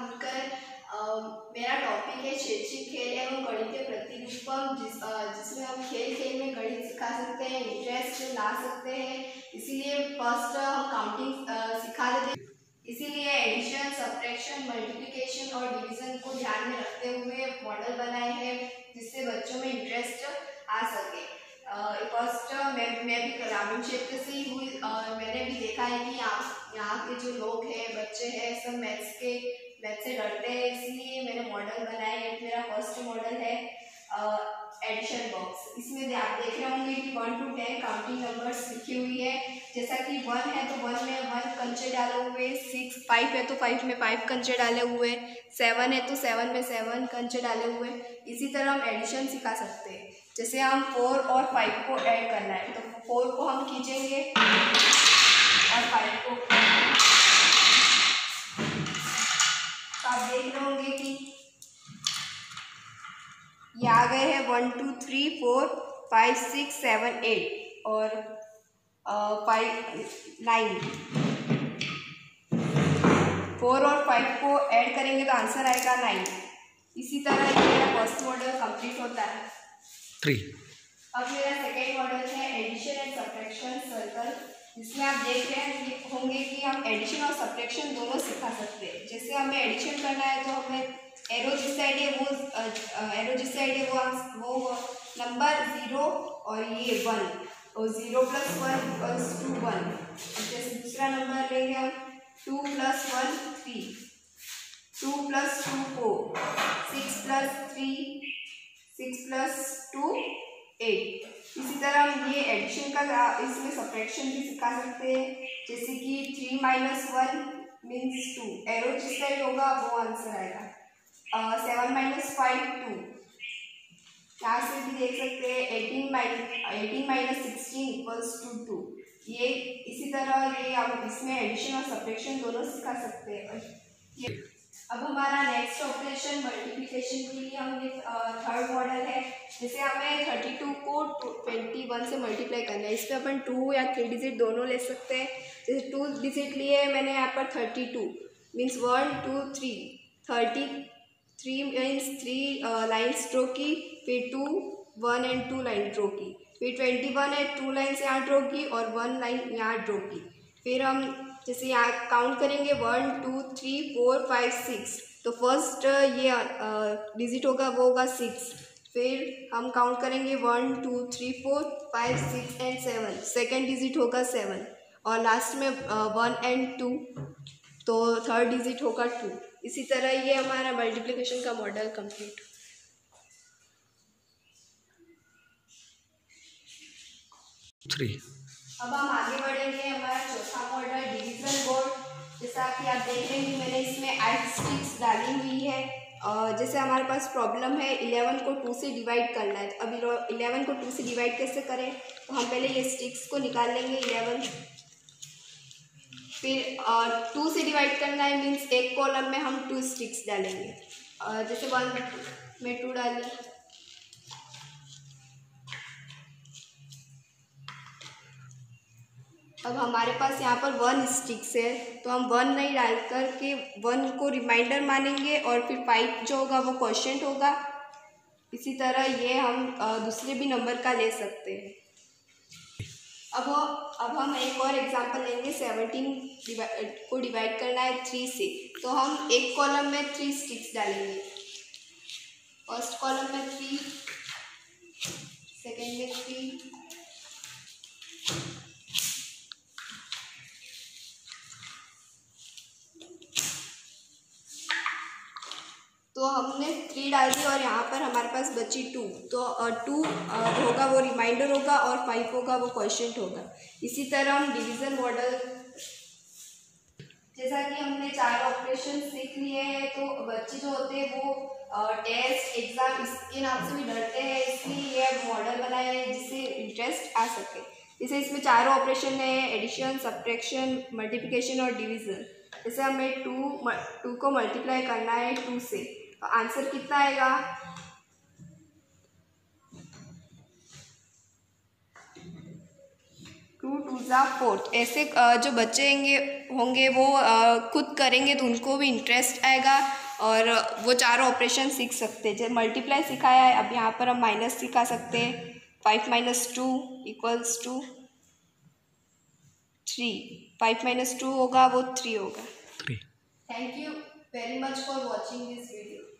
मिलकर मेरा टॉपिक है शैक्षिक खेल एवं गणित प्रतिरूपम जिस जिसमें हम खेल खेल में गणित सिखा सकते हैं इंटरेस्ट ला सकते हैं। इसीलिए फ़र्स्ट हम काउंटिंग सिखा देते हैं। इसीलिए एडिशन सब्ट्रैक्शन मल्टीप्लिकेशन और डिवीज़न को ध्यान में रखते हुए मॉडल बनाए हैं, जिससे बच्चों में इंटरेस्ट आ सके। फ़र्स्ट मैं मैं भी ग्रामीण क्षेत्र से ही और मैंने भी देखा है कि यहाँ यहाँ के जो लोग हैं, बच्चे हैं, सब मैथ्स के से डरते हैं, इसलिए मैंने मॉडल बनाया है मेरा फ़र्स्ट मॉडल है एडिशन बॉक्स इसमें आप देख रहे होंगे कि one two ten counting numbers लिखी हुई है। जैसा कि वन है तो वन में वन कंचे डाले हुए सिक्स फाइव है तो फाइव में फाइव कंचे डाले हुए सेवन है तो सेवन में सेवन कंचे डाले हुए इसी तरह हम एडिशन सिखा सकते हैं। जैसे हम फोर और फाइव को ऐड करना है तो फोर को हम खींचेंगे और फाइव को तो आप देख रहे होंगे कि ये आ गए हैं one two three four five six seven eight और फाइव नाइन। फोर और फाइव को ऐड करेंगे तो आंसर आएगा नाइन। इसी तरह ये मेरा फ़र्स्ट मॉडल कंप्लीट होता है। थ्री। अब मेरा सेकेंड मॉडल है एडिशन एंड सब्ट्रैक्शन सर्कल इसमें आप देख रहे हैं होंगे कि हम एडिशन और सब्ट्रैक्शन दोनों सिखा सकते हैं। जैसे हमें एडिशन करना है तो हमें एरो जिस साइड है वो एरो जिस साइड है वो वो नंबर ज़ीरो और ये वन और zero plus one equals two one जैसे दूसरा नंबर लेंगे हम two plus one three two plus two four six plus three six plus two eight इसी तरह हम ये एडिशन का, इसमें सब्ट्रैक्शन भी सिखा सकते हैं। जैसे कि three minus one means two arrow जिस साइड होगा, वो आंसर आएगा। सेवन माइनस फाइव टू यहाँ से भी देख सकते हैं eighteen minus eighteen minus sixteen equals to two ये, इसी तरह ये हम इसमें एडिशन और सब्ट्रैक्शन दोनों सिखा सकते हैं। ये अब हमारा नेक्स्ट ऑपरेशन मल्टीप्लिकेशन के लिए हम ये थर्ड मॉडल है, जैसे हमें थर्टी टू को ट्वेंटी वन से मल्टीप्लाई करना है। इस पर अपन टू या थ्री डिजिट दोनों ले सकते हैं। जैसे टू डिजिट लिए मैंने यहाँ पर thirty two means one two three thirty three means three lines draw की, फिर two one and two line draw की। फिर ट्वेंटी वन है टू लाइन्स यहाँ ड्रो की और वन लाइन यहाँ ड्रो की। फिर हम जैसे यहाँ काउंट करेंगे one two three four five six तो फ़र्स्ट ये डिजिट होगा, वो होगा सिक्स फिर हम काउंट करेंगे one two three four five six and seven second digit होगा सेवन और लास्ट में वन एंड टू तो थर्ड डिजिट होगा टू इसी तरह ये हमारा मल्टीप्लिकेशन का मॉडल कंप्लीट थ्री अब हम आगे बढ़ेंगे हमारा चौथा मॉडल डिजिटल बोर्ड जैसा कि आप देख रहे हैं कि मैंने इसमें आइट स्टिक्स डाली हुई है। और जैसे हमारे पास प्रॉब्लम है इलेवन को टू से डिवाइड करना है। तो अब इलेवन को टू से डिवाइड कैसे करें? तो हम पहले ये स्टिक्स को निकाल लेंगे इलेवन फिर और टू से डिवाइड करना है मीन्स एक कॉलम में हम टू स्टिक्स डालेंगे। और जैसे वन में टू डाली। अब हमारे पास यहाँ पर वन स्टिक्स है तो हम वन नहीं डाल कर के वन को रिमाइंडर मानेंगे और फिर फाइव जो होगा वो क्वेश्चन होगा। इसी तरह ये हम दूसरे भी नंबर का ले सकते हैं। अब अब हम एक और एग्जांपल लेंगे सेवनटीन को डिवाइड करना है थ्री से। तो हम एक कॉलम में थ्री स्टिक्स डालेंगे। फ़र्स्ट कॉलम में थ्री सेकेंड में थ्री तो हमने थ्री डाल दी और यहाँ पर हमारे पास बची टू तो टू होगा वो रिमाइंडर होगा और फाइव होगा वो क्वेश्चन होगा। इसी तरह हम डिवीज़न मॉडल जैसा कि हमने चार ऑपरेशन सीख लिए हैं तो बच्चे जो होते हैं वो टेस्ट एग्ज़ाम इसके नाम से भी डरते हैं, इसलिए ये मॉडल बनाए हैं जिससे इंटरेस्ट आ सके। जैसे इसमें चारों ऑपरेशन है एडिशन सब्ट्रैक्शन मल्टीप्लिकेशन और डिवीज़न जैसे हमें टू टू को मल्टीप्लाई करना है टू से। आंसर कितना आएगा? टू टू ज़ा फोर्थ ऐसे जो बच्चे होंगे होंगे वो खुद करेंगे तो उनको भी इंटरेस्ट आएगा और वो चारों ऑपरेशन सीख सकते हैं। जब मल्टीप्लाई सिखाया है अब यहाँ पर हम माइनस सिखा सकते हैं। Five minus two equals to three five minus two होगा वो थ्री होगा। Three Thank you. very much for watching this video.